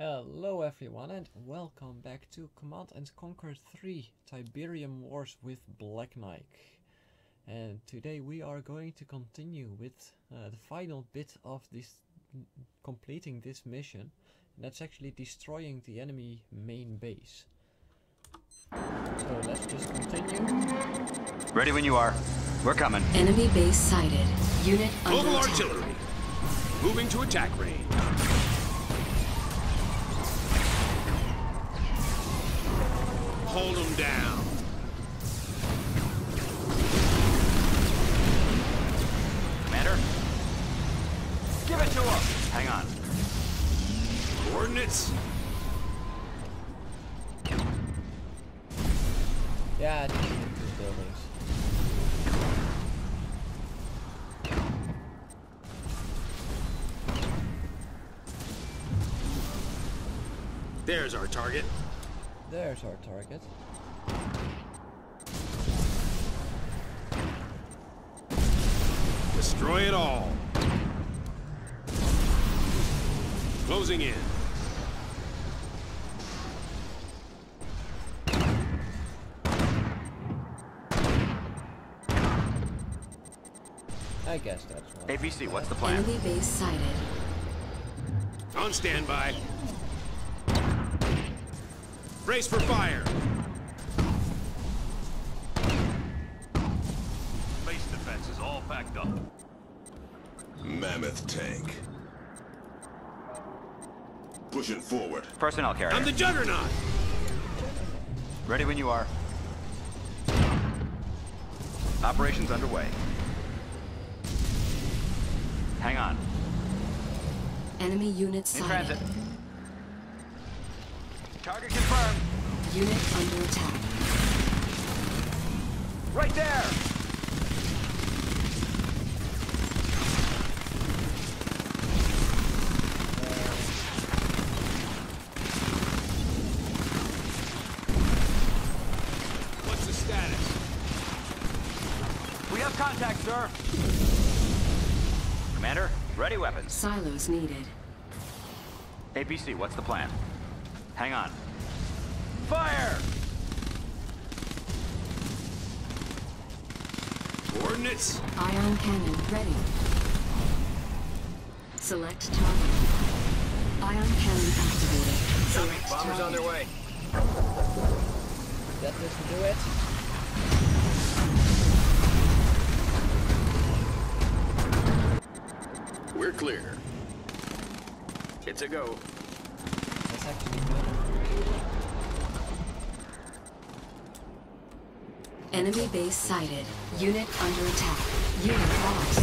Hello everyone and welcome back to Command and Conquer 3 Tiberium Wars with Black Knight. And today we are going to continue with uh, the final bit of this completing this mission. And that's actually destroying the enemy main base. So let's just continue. Ready when you are. We're coming. Enemy base sighted. Unit under Mobile attack. artillery. Moving to attack range. Hold them down. Commander? Give it to him! Hang on. Coordinates. Yeah, just shoot the buildings. There's our target. There's our target. Destroy it all. Closing in. I guess that's one. APC, what's the plan? Enemy base sighted. On standby. Brace for fire. Base defense is all packed up. Mammoth tank. Pushing forward. Personnel carrier. I'm the juggernaut. Ready when you are. Operations underway. Hang on. Enemy units In sighted. Transit. Target confirmed. Unit under attack. Right there! What's the status? We have contact, sir. Commander, ready weapons. Silos needed. APC, what's the plan? Hang on. Fire! Coordinates. Ion cannon ready. Select target. Ion cannon activated. Select Bombers on target. their way. That doesn't do it. We're clear. It's a go. That's actually good. Enemy base sighted. Unit under attack. Unit lost.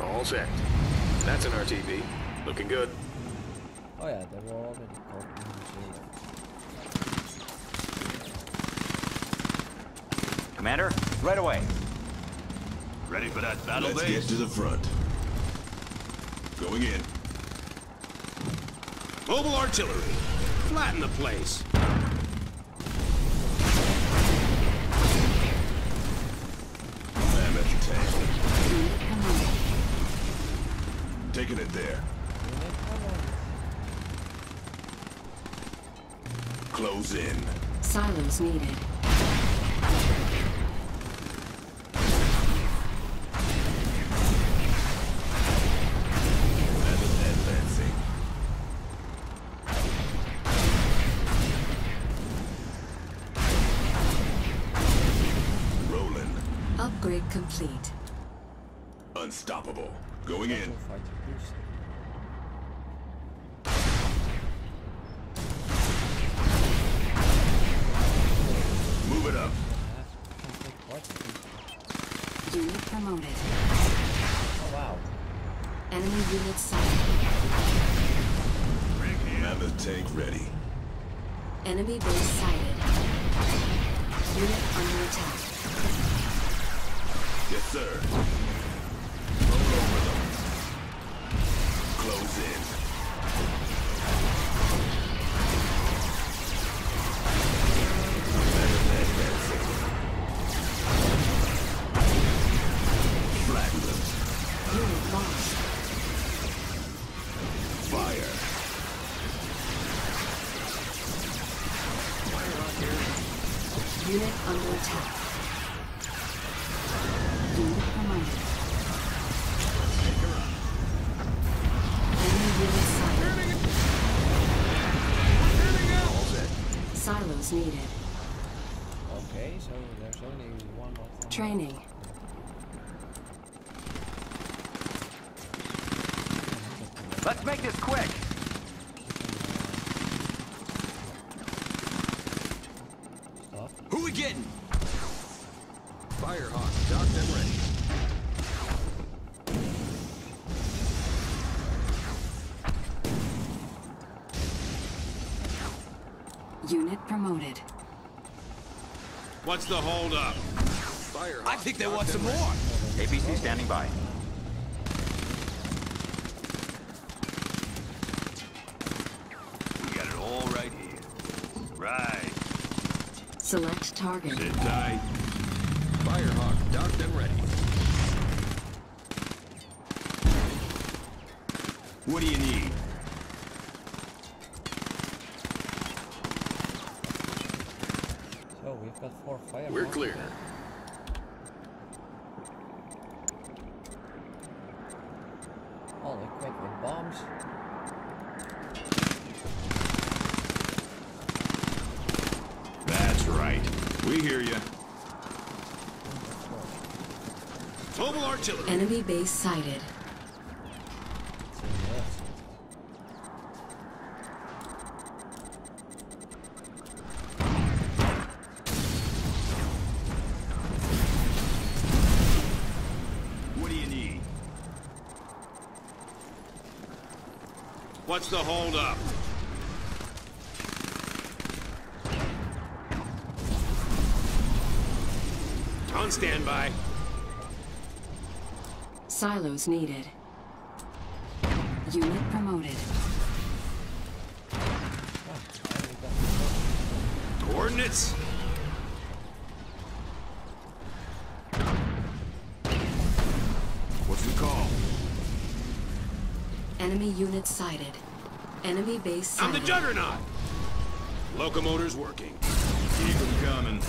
All set. That's an RTV. Looking good. Oh yeah, they were already called in zero. Commander, right away. Ready for that battle Let's get to the front. Going in. Mobile artillery. Flatten the place. Mammoth tank. Taking it there. Close in. Silos needed. Complete. Unstoppable. Going in. Battle fighter boost. Move it up. Can take quite a few. Unit promoted. Oh wow. Enemy unit sighted. Mammoth tank ready. Enemy base sighted. Unit under attack. Yes, sir. Silos needed. Okay, so there's only one of them. Training. Let's make this quick. Who we getting? Firehawk, docked and ready. Unit promoted. What's the holdup? I think they want some more. ready. APC standing by. We got it all right here. Right. Select target. Sit tight. Firehawk, docked and ready. What do you need? We're clear. All equipped with bombs. That's right. We hear you. Mobile artillery. Enemy base sighted. Yes. What do you need? What's the holdup? On standby. Silos needed. Unit promoted. Finally got the Coordinates? Enemy unit sighted. Enemy base I'm the Juggernaut! Locomotor's working. Keep them coming.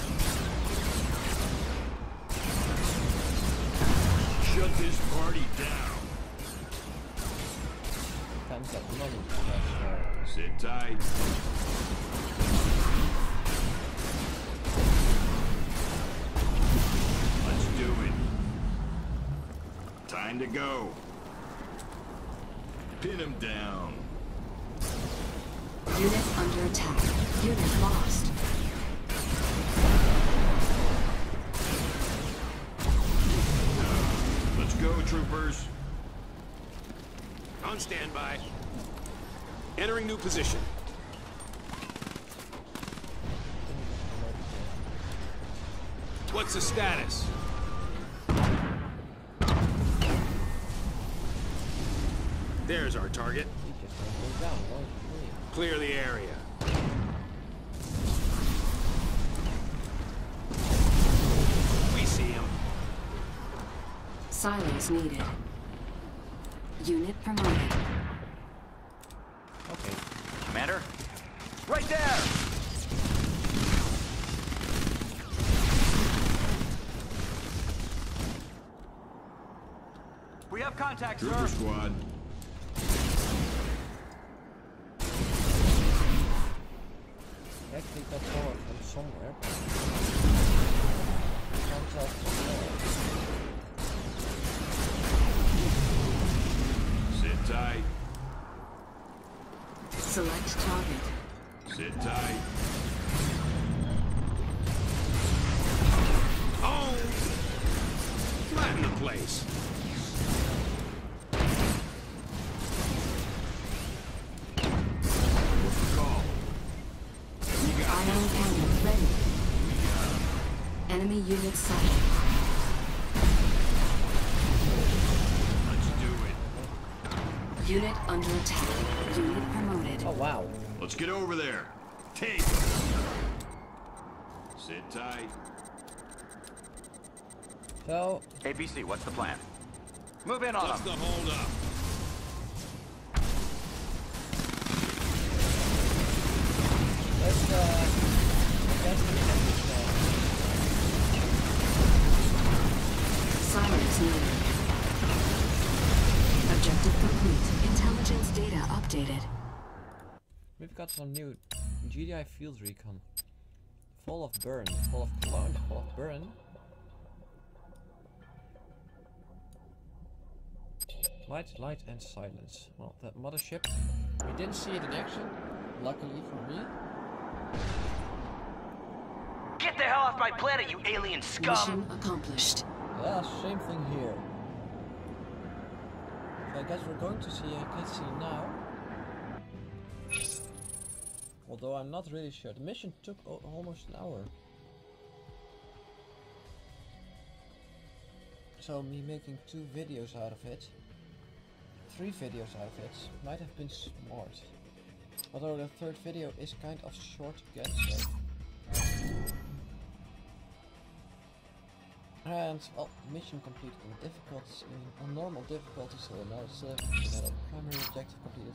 Shut this party down. times that money. That's, Sit tight. Let's do it. Time to go. Pin him down. Unit under attack. Unit lost. Let's go, troopers. On standby. Entering new position. What's the status? There's our target. he just won't go down. Won't he? Clear the area. We see him. Silos needed. Unit promoted. Okay. Commander? Right there! We have contact, Trooper sir. squad. Select target. Sit tight. Oh! Flatten the place. Ion cannon ready. Enemy unit sighted. Unit under attack. Unit promoted. Oh wow. Let's get over there. Take. Sit tight. So APC, what's the plan? Move in on What's them. the hold up? let's uh, invest in this, uh, updated. We've got some new GDI field recon. Fall of Bern, Fall of Cologne, Fall of Bern. Light, light and silence. Well, that mothership, we didn't see it in action, luckily for me. Get the hell off my planet, you alien scum! Mission accomplished. Yeah, same thing here. So I guess we're going to see a cutscene now. Although I'm not really sure. The mission took almost an hour. So me making two videos out of it, three videos out of it, might have been smart. Although the third video is kind of short again, so... And, well, mission completed on difficult, on normal difficulty, so now it's uh, primary objective completed.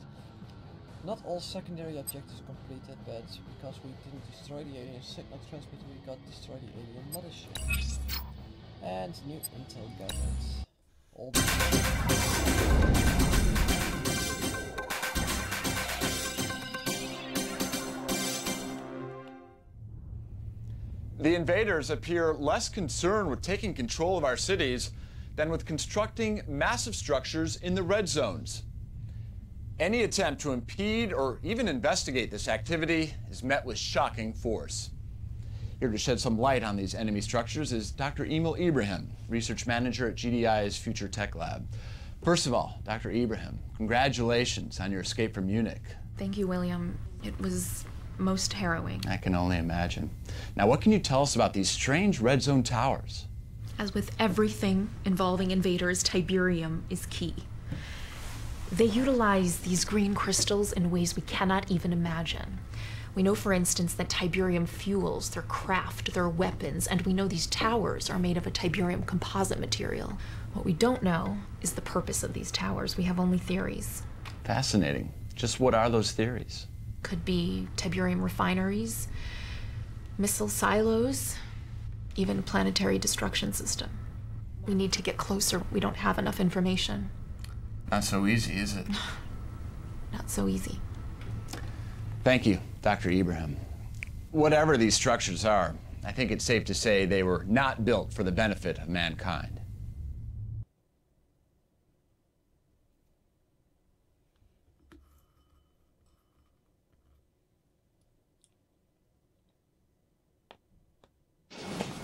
Not all secondary objectives completed, but because we didn't destroy the alien signal transmitter, we got destroy the alien mothership. And new intel gathered. All The invaders appear less concerned with taking control of our cities than with constructing massive structures in the red zones. Any attempt to impede or even investigate this activity is met with shocking force. Here to shed some light on these enemy structures is Dr. Emil Ibrahim, research manager at GDI's Future Tech Lab. First of all, Dr. Ibrahim, congratulations on your escape from Munich. Thank you, William. It was most harrowing. I can only imagine. Now, what can you tell us about these strange red zone towers? As with everything involving invaders, Tiberium is key. They utilize these green crystals in ways we cannot even imagine. We know, for instance, that Tiberium fuels their craft, their weapons, and we know these towers are made of a Tiberium composite material. What we don't know is the purpose of these towers. We have only theories. Fascinating. Just what are those theories? Could be Tiberium refineries, missile silos, even a planetary destruction system. We need to get closer. We don't have enough information. Not so easy, is it? Not so easy. Thank you, Dr. Ibrahim. Whatever these structures are, I think it's safe to say they were not built for the benefit of mankind.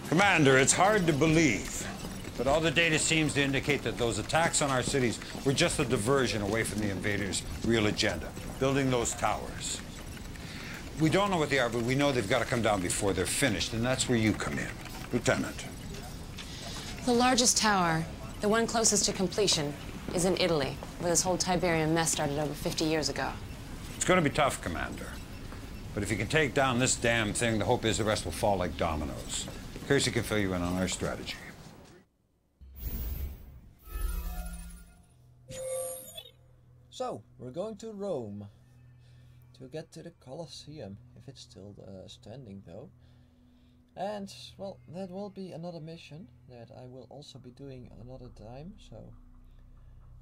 Commander, it's hard to believe, but all the data seems to indicate that those attacks on our cities were just a diversion away from the invaders' real agenda, building those towers. We don't know what they are, but we know they've got to come down before they're finished, and that's where you come in. Lieutenant. The largest tower, the one closest to completion, is in Italy, where this whole Tiberium mess started over 50 years ago. It's going to be tough, Commander. But if you can take down this damn thing, the hope is the rest will fall like dominoes. Kirce can fill you in on our strategy. So, we're going to Rome to get to the Colosseum, if it's still uh, standing though. And, well, that will be another mission that I will also be doing another time, so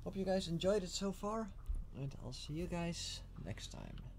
hope you guys enjoyed it so far, and I'll see you guys next time.